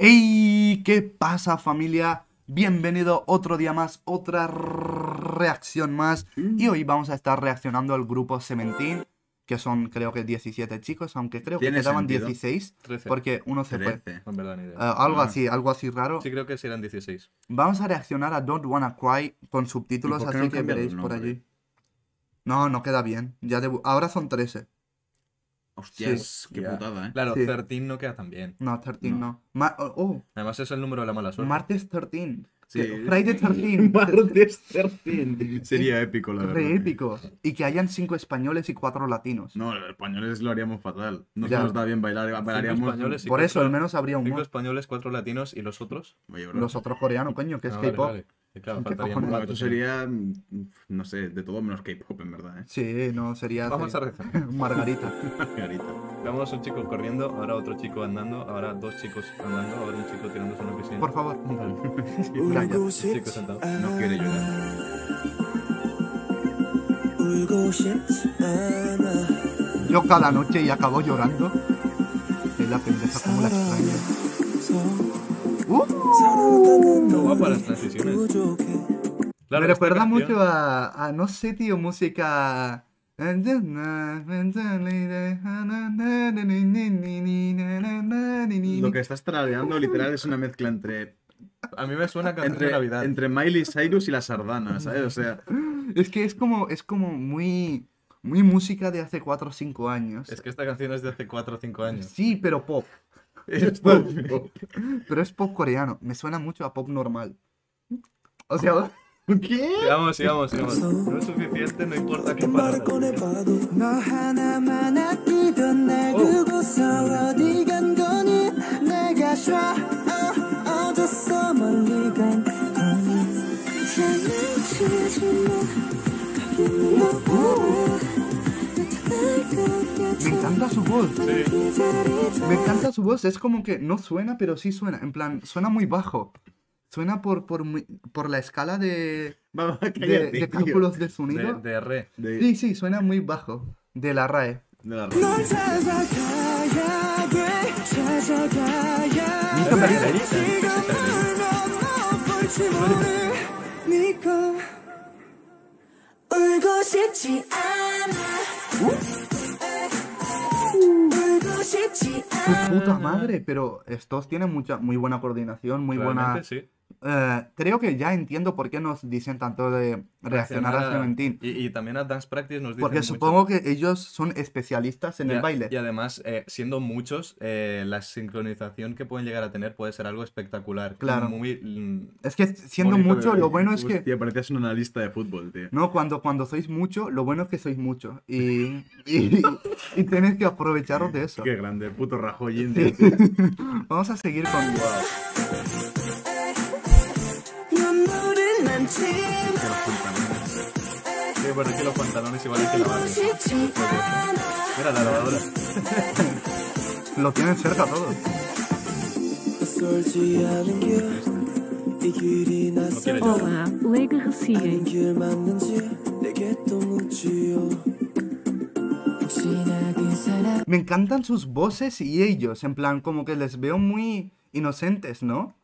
¡Ey! ¿Qué pasa familia? Bienvenido otro día más, otra reacción más. Y hoy vamos a estar reaccionando al grupo Sementín, que son creo que 17 chicos, aunque creo que quedaban sentido. 16, 13. porque uno se fue. Trece. En verdad, ni idea. Eh, algo Ah. así, algo así raro. sí, creo que sí eran 16. Vamos a reaccionar a Don't Wanna Cry con subtítulos, ¿Y por qué así no que veréis por allí. No, no queda bien. Ya debu- Ahora son 13. Hostias, qué Ya. putada, ¿eh? Claro, Sí. 13 no queda tan bien. No, 13 no. No. Ma- oh, Además es el número de la mala suerte. martes 13. Sí. Friday 13. Martes 13. Sería épico, la verdad. Re épico. Y que hayan 5 españoles y 4 latinos. No, los españoles lo haríamos fatal. No se Ya. nos da bien bailar, bailaríamos... españoles y Por eso, cuatro- al menos habría un Cinco españoles, cuatro latinos y los otros. Oye, bro. Los otros coreanos, coño, que es Ah, vale, K-pop. vale. Sí, Claro, faltaría un rato, pues Esto sería, mm, no sé, de todo menos K-pop, en verdad. ¿eh? Sí, no, sería. Vamos a rezar. Margarita. Margarita. Vamos un chico corriendo, ahora otro chico andando, ahora dos chicos andando, ahora un chico tirándose a una piscina. Por favor. un chico sentado. No quiere llorar. Yo cada noche y acabo llorando. Es la pendeja como la extraña. Uh, no va las transiciones. Me recuerda mucho a, no sé, tío, música... Lo que estás tradeando literal es una mezcla entre a mí me suena canción entre, Navidad. Entre Miley Cyrus y la sardana, ¿sabes? O sea. Es que es como, es como muy. Muy música de hace 4 o 5 años. Es que esta canción es de hace 4 o 5 años. Sí, pero pop. Pero es pop coreano. Me suena mucho a pop normal. O sea. ¿Qué? Sigamos, sigamos, sigamos. No es suficiente, no importa qué. Oh. Encanta su voz. Me encanta su voz. Es como que no suena, pero sí suena. En plan, suena muy bajo. Suena por, por, muy- por la escala de, de, cálculos de sonido. de re. De- Sí, sí, suena muy bajo. De la RAE. de la 널찾 puta madre, pero estos tienen mucha, muy buena coordinación, muy buena... Realmente sí. Eh, creo que ya entiendo por qué nos dicen tanto de reaccionar a Seventeen. Y, y también a Dance Practice nos dicen Porque mucho. supongo que ellos son especialistas en Y el a- baile. Y además, eh, siendo muchos, eh, la sincronización que pueden llegar a tener puede ser algo espectacular. Claro. Muy, mm, Es que siendo Bonito mucho, lo bueno es que... Hostia, parecías una analista de fútbol, tío. No, cuando, cuando sois mucho, lo bueno es que sois mucho. Y, y, y tenéis que aprovecharos de eso. Qué grande, puto Rajoy. Sí. Vamos a seguir con... 눈 que los pantalones. Sí, pero es que los pantalones igual hay que lavarlos. Mira la lavadora. Lo tienen cerca todos. Olá, Lega Me encantan sus voces y ellos, en plan, como que les veo muy inocentes, ¿no?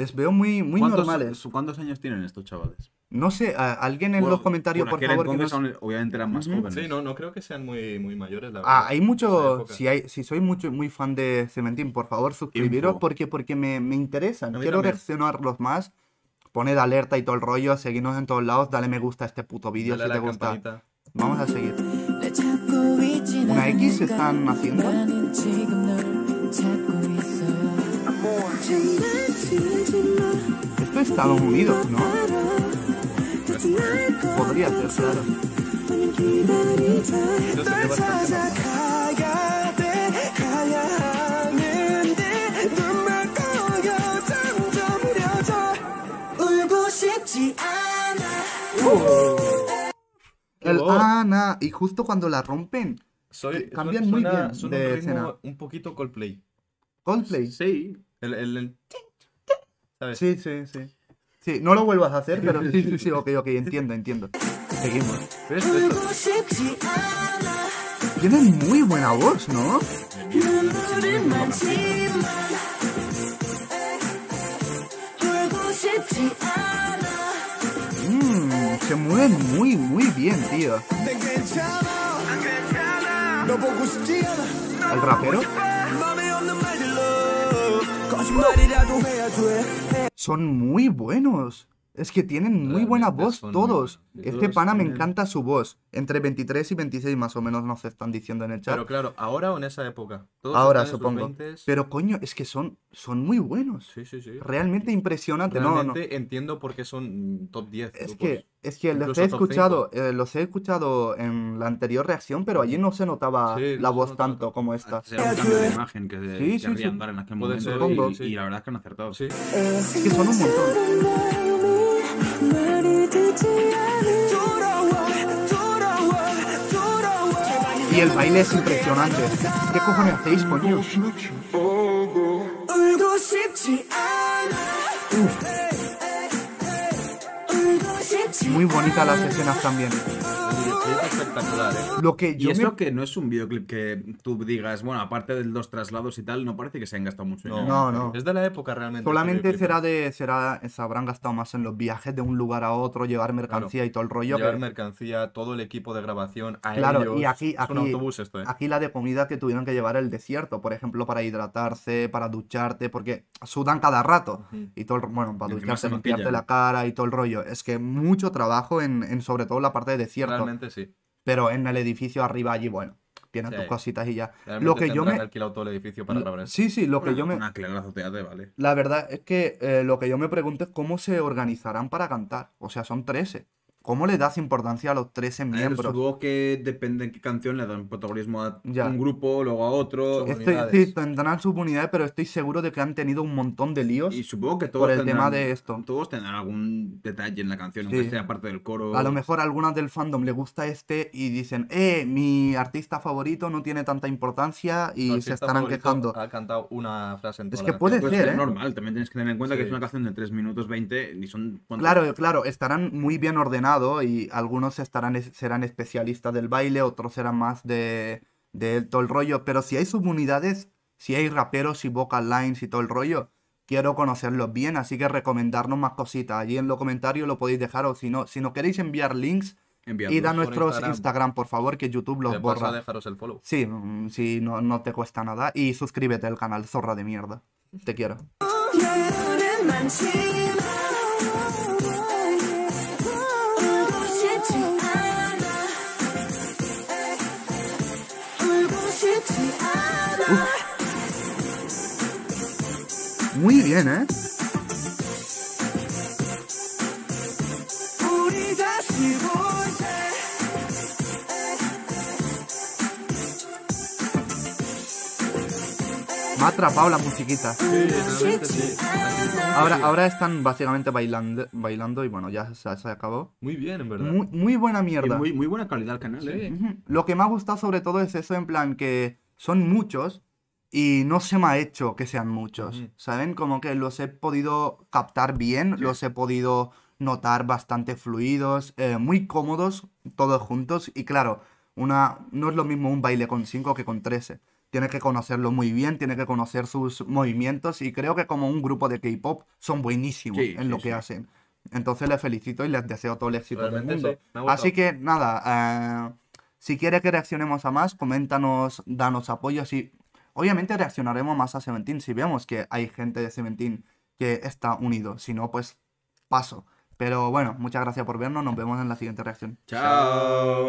Les veo muy, muy ¿Cuántos, normales. ¿Cuántos años tienen estos chavales? No sé, alguien en bueno, los comentarios, por favor. Que nos... son, obviamente eran más uh -huh. jóvenes. Sí, no, no creo que sean muy, muy mayores, la Ah, verdad, hay mucho. Si, hay, si soy mucho, muy fan de Cementín, por favor, suscribiros porque, porque me, me interesan. Quiero también. reaccionarlos más. Poned alerta y todo el rollo, seguidnos en todos lados, dale me gusta a este puto vídeo si te gusta. Campanita. Vamos a seguir. ¿Una X están haciendo? Esto es Estados Unidos, ¿no? Podría ser, claro. Uh. El. Ana. Y justo cuando la rompen, cambian muy bien. Suena de un, un poquito Coldplay. Coldplay. Sí. El, el, el... ¿Sabes? Sí, sí, sí. Sí, no lo vuelvas a hacer, pero sí, sí, sí, ok, ok, entiendo, entiendo. Seguimos. Esto, esto. Tiene muy buena voz, ¿no? Mmm, se mueven muy, muy bien, tío. ¿El rapero? Son muy buenos. Es que tienen muy buena voz todos. Este pana me encanta su voz. Entre 23 y 26 más o menos nos están diciendo en el chat. Pero claro, ahora o en esa época. Todos Ahora supongo. 20s. Pero coño, es que son, son muy buenos. Sí, sí, sí. Realmente impresionante. No, no. Realmente entiendo por qué son top 10. Es grupos. que, es que los he escuchado, eh, los he escuchado en la anterior reacción, pero allí no se notaba Sí, la no voz notaba tanto como esta. Será un cambio de imagen que Sí, sí, sí. dar en aquel momento. ser, supongo. y, sí. y la verdad es que han acertado. Sí. Es que son un montón. Y el baile es impresionante. ¿Qué cojones hacéis, coño? 울 Muy bonitas las escenas también. El videoclip es espectacular, ¿eh? Lo que Y yo es me... lo que no es un videoclip que tú digas, bueno, aparte de los traslados y tal, no parece que se hayan gastado mucho dinero. No, no. Es de la época realmente. este Solamente será de, será, se habrán gastado más en los viajes de un lugar a otro, llevar mercancía y todo el rollo. Llevar mercancía, todo el equipo de grabación, a Claro, y aquí, Es un aquí, autobús esto, ¿eh? aquí la de comida que tuvieron que llevar el desierto, por ejemplo, para hidratarse, para ducharte, porque sudan cada rato. Y todo el, bueno, para Y ducharse, se limpiarte la cara y todo el rollo. Es que mucho trabajo en, en sobre todo la parte de desierto. Realmente sí. Pero en el edificio arriba allí, bueno, tienes Sí. tus cositas y ya. Realmente Lo que yo me... alquilado todo el edificio para grabar esto. Sí, sí, lo que Una- yo me... Una clara azotea te vale. La verdad es que eh, lo que yo me pregunto es cómo se organizarán para cantar. O sea, son 13. ¿Cómo le das importancia a los 13 A ver, miembros? supongo que depende en qué canción le dan protagonismo a Ya. un grupo, luego a otro. Unidades. sí, tendrán sus unidades, pero estoy seguro de que han tenido un montón de líos. Y supongo que todos por el tendrán, tema de esto. Todos tendrán algún detalle en la canción, Sí. aunque sea parte del coro. A lo mejor a algunas del fandom le gusta este y dicen, eh, mi artista favorito no tiene tanta importancia y se estarán quejando. Ha cantado una frase en Es que la puede canción. Pues ser, es ¿eh? normal, también tienes que tener en cuenta que es una canción de 3 minutos 20 y son... ¿cuántos? Claro, claro, estarán muy bien ordenados y algunos estarán, es- serán especialistas del baile, otros serán más de, de todo el rollo. Pero si hay subunidades, si hay raperos y vocal lines y todo el rollo, quiero conocerlos bien, así que recomendarnos más cositas. Allí en los comentarios lo podéis dejar o si no, si no queréis enviar links, Enviadlos. id a por nuestros Instagram. Instagram. por favor, que YouTube los a borra. dejaros el follow. Sí, mm, sí, no, no te cuesta nada. Y suscríbete al canal, zorra de mierda. Te quiero. Muy bien, ¿eh? Me ha atrapado la musiquita. Ahora, ahora están básicamente bailando, bailando y bueno, ya se, acabó. Muy bien, en verdad. Muy, muy buena mierda. Muy, muy buena calidad el canal, ¿eh? Lo que me ha gustado sobre todo es eso, en plan que son muchos, y no se me ha hecho que sean muchos. ¿saben? Como que los he podido captar bien, los he podido notar bastante fluidos, eh, muy cómodos, todos juntos y claro, una, no es lo mismo un baile con 5 que con 13. Tiene que conocerlo muy bien, tiene que conocer sus movimientos y creo que como un grupo de K-pop son buenísimos Sí, en sí, lo que hacen. Entonces les felicito y les deseo todo el éxito del mundo. Así que nada, eh, si quieres que reaccionemos a más, coméntanos, danos apoyo. Si, obviamente reaccionaremos más a Seventeen si vemos que hay gente de Seventeen que está unido. Si no, pues paso. Pero bueno, muchas gracias por vernos. Nos vemos en la siguiente reacción. Chao.